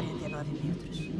49 metros.